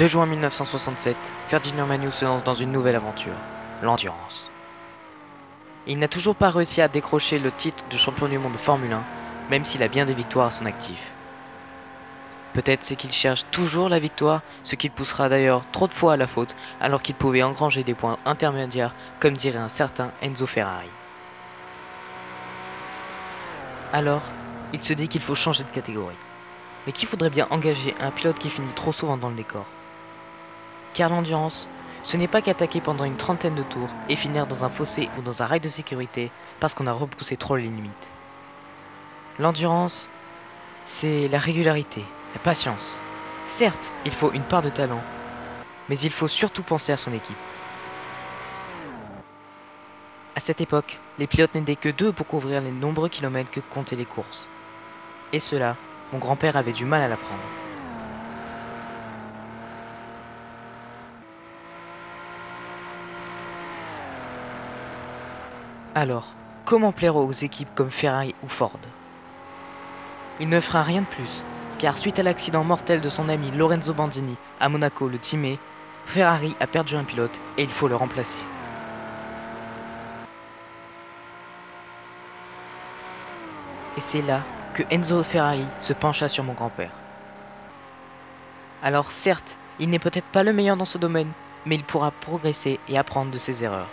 2 juin 1967, Ferdinand Magnou se lance dans une nouvelle aventure, l'endurance. Il n'a toujours pas réussi à décrocher le titre de champion du monde de Formule 1, même s'il a bien des victoires à son actif. Peut-être c'est qu'il cherche toujours la victoire, ce qui le poussera d'ailleurs trop de fois à la faute, alors qu'il pouvait engranger des points intermédiaires, comme dirait un certain Enzo Ferrari. Alors, il se dit qu'il faut changer de catégorie. Mais qui faudrait bien engager un pilote qui finit trop souvent dans le décor Car l'endurance, ce n'est pas qu'attaquer pendant une trentaine de tours et finir dans un fossé ou dans un rail de sécurité parce qu'on a repoussé trop les limites. L'endurance, c'est la régularité, la patience. Certes, il faut une part de talent, mais il faut surtout penser à son équipe. À cette époque, les pilotes n'étaient que deux pour couvrir les nombreux kilomètres que comptaient les courses. Et cela, mon grand-père avait du mal à l'apprendre. Alors, comment plaire aux équipes comme Ferrari ou Ford? Il ne fera rien de plus, car suite à l'accident mortel de son ami Lorenzo Bandini à Monaco le 10 mai, Ferrari a perdu un pilote et il faut le remplacer. Et c'est là que Enzo Ferrari se pencha sur mon grand-père. Alors certes, il n'est peut-être pas le meilleur dans ce domaine, mais il pourra progresser et apprendre de ses erreurs.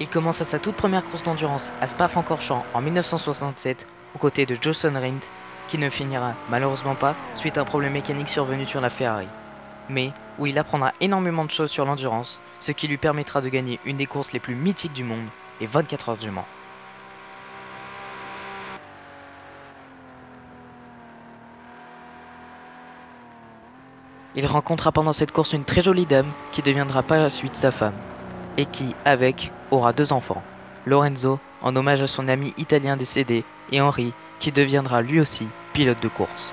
Il commence sa toute première course d'endurance à Spa-Francorchamps en 1967 aux côtés de Jason Rindt, qui ne finira malheureusement pas suite à un problème mécanique survenu sur la Ferrari, mais où il apprendra énormément de choses sur l'endurance, ce qui lui permettra de gagner une des courses les plus mythiques du monde, les 24 heures du Mans. Il rencontrera pendant cette course une très jolie dame qui deviendra par la suite sa femme et qui, avec, aura deux enfants. Lorenzo, en hommage à son ami italien décédé, et Henri, qui deviendra lui aussi pilote de course.